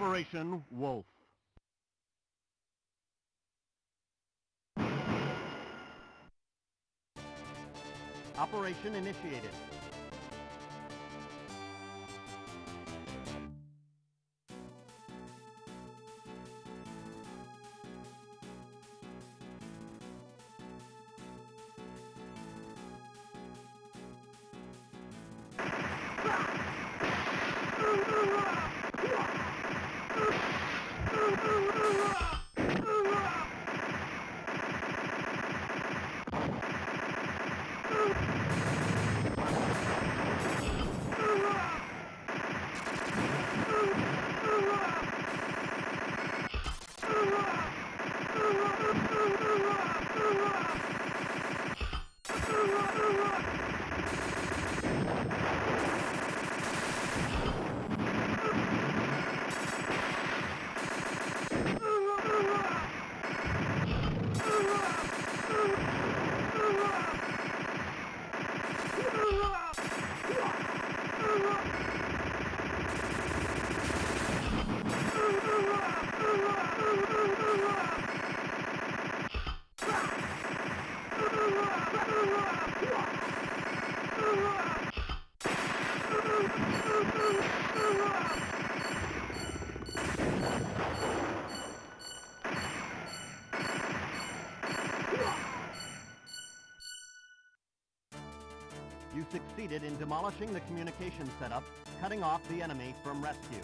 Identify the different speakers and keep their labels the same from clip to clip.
Speaker 1: Operation Wolf. Operation initiated. You succeeded in demolishing the communication setup, cutting off the enemy from rescue.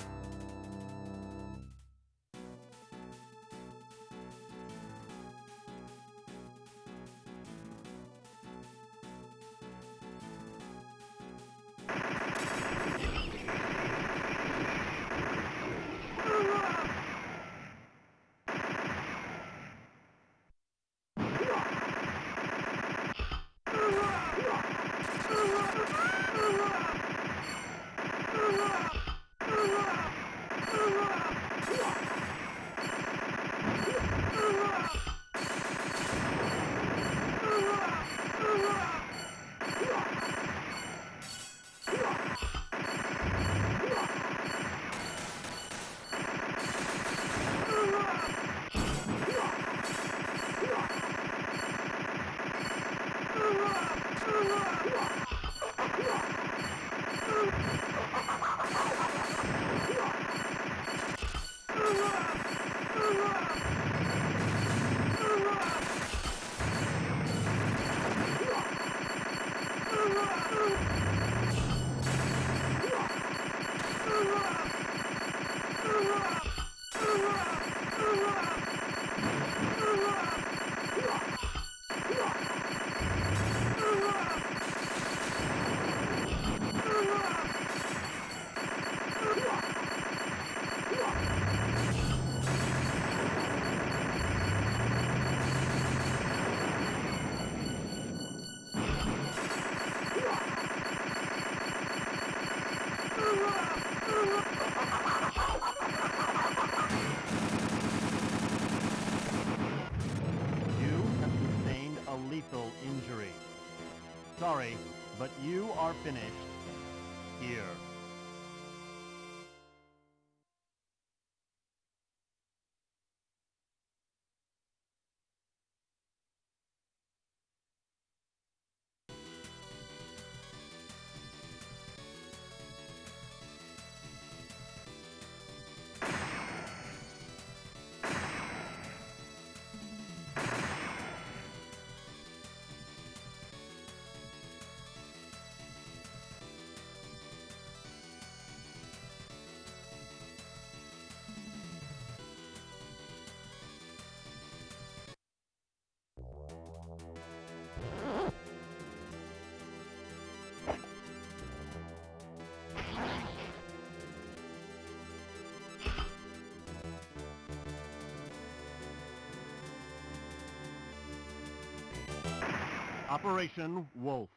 Speaker 1: Come on! You Sorry, but you are finished here. Operation Wolf.